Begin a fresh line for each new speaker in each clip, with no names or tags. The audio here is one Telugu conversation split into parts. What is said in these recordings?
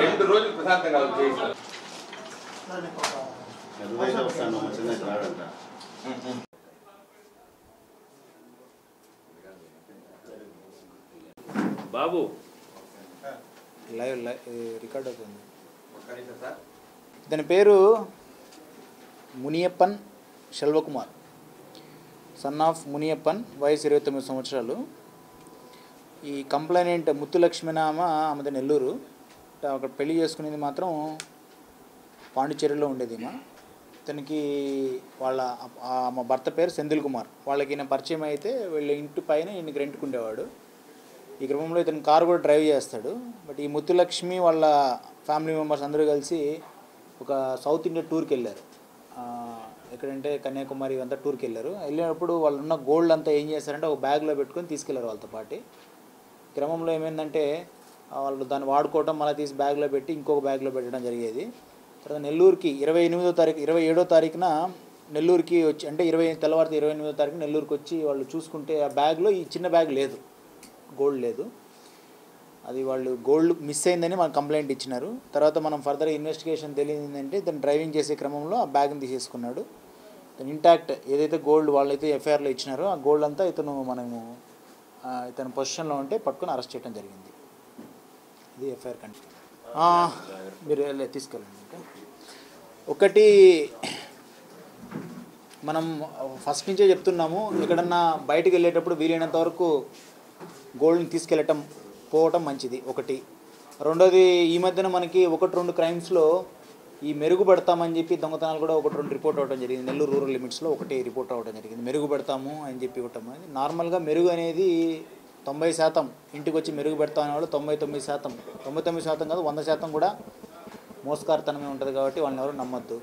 రెండు రోజులు ప్రశాంతంగా చేయిస్తారు.
బాబు.
లైవ్ లైవ్ రికార్డ్ అవుతుంది. ఇతని పేరు మునియప్పన్ శెల్వకుమార్. సన్ ఆఫ్ మునియప్పన్ వయసు ఇరవై తొమ్మిది సంవత్సరాలు. ఈ కంప్లైనెంట్ ముత్తులక్ష్మినామ ఆమెది నెల్లూరు. అక్కడ పెళ్ళి చేసుకునేది మాత్రం పాండిచేరిలో ఉండేది మా ఇతనికి వాళ్ళ మా భర్త పేరు సెంధిల్ కుమార్. వాళ్ళకి ఈయన పరిచయం అయితే వీళ్ళ ఇంటి పైన ఈయనకి రెంట్కి ఉండేవాడు. ఈ క్రమంలో ఇతను కారు కూడా డ్రైవ్ చేస్తాడు. బట్ ఈ ముత్తులక్ష్మి వాళ్ళ ఫ్యామిలీ మెంబర్స్ అందరూ కలిసి ఒక సౌత్ ఇండియా టూర్కి వెళ్ళారు. ఎక్కడంటే కన్యాకుమారి అంతా టూర్కి వెళ్ళారు. వెళ్ళినప్పుడు వాళ్ళు ఉన్న గోల్డ్ అంతా ఏం చేశారంటే ఒక బ్యాగ్లో పెట్టుకొని తీసుకెళ్ళారు వాళ్ళతో పాటు. క్రమంలో ఏమైందంటే వాళ్ళు దాన్ని వాడుకోవటం మళ్ళీ తీసి బ్యాగ్లో పెట్టి ఇంకొక బ్యాగ్లో పెట్టడం జరిగేది. తర్వాత నెల్లూరుకి ఇరవై ఎనిమిదో తారీఖు ఇరవై ఏడో తారీఖున నెల్లూరుకి వచ్చి అంటే ఇరవై తెల్లవారితో ఇరవై ఎనిమిదో తారీఖు నెల్లూరుకి వచ్చి వాళ్ళు చూసుకుంటే ఆ బ్యాగ్లో ఈ చిన్న బ్యాగ్ లేదు. గోల్డ్ లేదు. అది వాళ్ళు గోల్డ్ మిస్ అయిందని మనకు కంప్లైంట్ ఇచ్చినారు. తర్వాత మనం ఫర్దర్ ఇన్వెస్టిగేషన్ తెలియదు ఇతను డ్రైవింగ్ చేసే క్రమంలో ఆ బ్యాగ్ని తీసేసుకున్నాడు. ఇతను ఇంటాక్ట్ ఏదైతే గోల్డ్ వాళ్ళైతే ఎఫ్ఐఆర్లో ఇచ్చినారో ఆ గోల్డ్ అంతా ఇతను మనము ఇతను పొజిషన్లో ఉంటే పట్టుకొని అరెస్ట్ చేయడం జరిగింది. ఇది ఎఫ్ఐఆర్ కంటే. మీరు తీసుకెళ్ళండి ఇంకా ఒకటి మనం ఫస్ట్ నుంచే చెప్తున్నాము ఎక్కడన్నా బయటకు వెళ్ళేటప్పుడు వీలైనంత వరకు గోల్డ్ని తీసుకెళ్ళటం పోవటం మంచిది. ఒకటి. రెండోది ఈ మధ్యన మనకి ఒకటి రెండు క్రైమ్స్లో ఈ మెరుగుపడతామని చెప్పి దొంగతనాలు కూడా ఒకటి రెండు రిపోర్ట్ అవ్వడం జరిగింది. నెల్లూరు రూరల్ లిమిట్స్లో ఒకటి రిపోర్ట్ అవ్వడం జరిగింది. మెరుగుపడతాము అని చెప్పి ఇవ్వటం అనేది నార్మల్గా మెరుగు అనేది తొంభై శాతం ఇంటికి వచ్చి మెరుగు పెడతాం అనే వాళ్ళు తొంభై తొమ్మిది శాతం. తొంభై తొమ్మిది శాతం కాదు వంద శాతం కూడా మోసకారితనమే ఉంటుంది కాబట్టి వాళ్ళని ఎవరు నమ్మద్దు.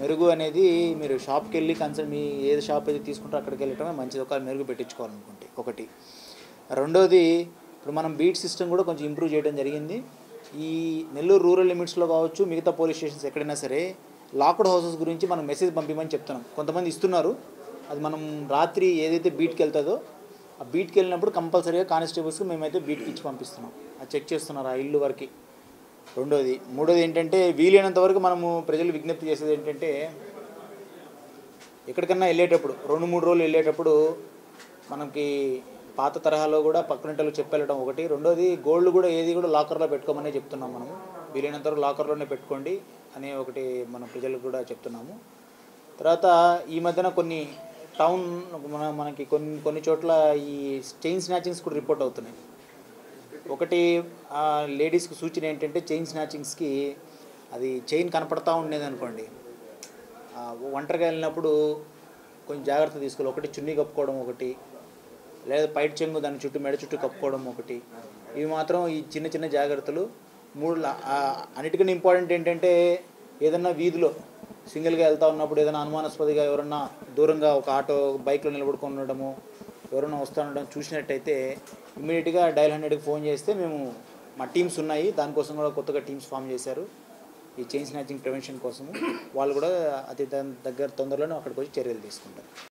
మెరుగు అనేది మీరు షాప్కి వెళ్ళి కన్సల్ట్ మీ ఏది షాప్ అయితే తీసుకుంటారో అక్కడికి వెళ్ళటమే మంచిది. ఒక మెరుగు పెట్టించుకోవాలనుకుంటే ఒకటి. రెండోది ఇప్పుడు మనం బీట్ సిస్టమ్ కూడా కొంచెం ఇంప్రూవ్ చేయడం జరిగింది. ఈ నెల్లూరు రూరల్ లిమిట్స్లో కావచ్చు మిగతా పోలీస్ స్టేషన్స్ ఎక్కడైనా సరే లాక్డ్ హౌసెస్ గురించి మనం మెసేజ్ పంపించమని చెప్తున్నాం. కొంతమంది ఇస్తున్నారు. అది మనం రాత్రి ఏదైతే బీట్కి వెళ్తుందో ఆ బీట్కి వెళ్ళినప్పుడు కంపల్సరీగా కానిస్టేబుల్స్కి మేమైతే బీట్కి ఇచ్చి పంపిస్తున్నాం. అది చెక్ చేస్తున్నారు ఆ ఇల్లు వరకు. రెండోది మూడోది ఏంటంటే వీలైనంత వరకు మనము ప్రజలు విజ్ఞప్తి చేసేది ఏంటంటే ఎక్కడికన్నా వెళ్ళేటప్పుడు రెండు మూడు రోజులు వెళ్ళేటప్పుడు మనకి పాత తరహాలో కూడా పక్కనింటలు చెప్పెళ్ళడం ఒకటి. రెండోది గోల్డ్ కూడా ఏది కూడా లాకర్లో పెట్టుకోమనే చెప్తున్నాం మనం వీలైనంత వరకు లాకర్లోనే పెట్టుకోండి అనే ఒకటి మన ప్రజలకు కూడా చెప్తున్నాము. తర్వాత ఈ మధ్యన కొన్ని టౌన్ మన మనకి కొన్ని కొన్ని చోట్ల ఈ చైన్ స్నాచింగ్స్ కూడా రిపోర్ట్ అవుతున్నాయి. ఒకటి ఆ లేడీస్కి సూచన ఏంటంటే చైన్ స్నాచింగ్స్కి అది చైన్ కనపడతా ఉండేది అనుకోండి ఒంటరిగా వెళ్ళినప్పుడు కొంచెం జాగ్రత్త తీసుకోవాలి. ఒకటి చున్నీ కప్పుకోవడం ఒకటి లేదా పైట్ చెంగు దాని చుట్టూ మెడ చుట్టూ కప్పుకోవడం ఒకటి. ఇవి మాత్రం ఈ చిన్న చిన్న జాగ్రత్తలు. మూడు అన్నిటికన్నా ఇంపార్టెంట్ ఏంటంటే ఏదన్నా వీధిలో సింగిల్గా వెళ్తా ఉన్నప్పుడు ఏదైనా అనుమానాస్పదిగా ఎవరన్నా దూరంగా ఒక ఆటో బైక్లో నిలబడుకొని ఉండడము ఎవరైనా వస్తూ ఉండడం చూసినట్టయితే ఇమీడియట్గా డైల్ హండ్రెడ్కి ఫోన్ చేస్తే మేము మా టీమ్స్ ఉన్నాయి. దానికోసం కూడా కొత్తగా టీమ్స్ ఫామ్ చేశారు. ఈ చైన్ స్నాచింగ్ ప్రివెన్షన్ కోసము. వాళ్ళు కూడా అతి దగ్గర తొందరలోనే అక్కడికి వచ్చి చర్యలు తీసుకుంటారు.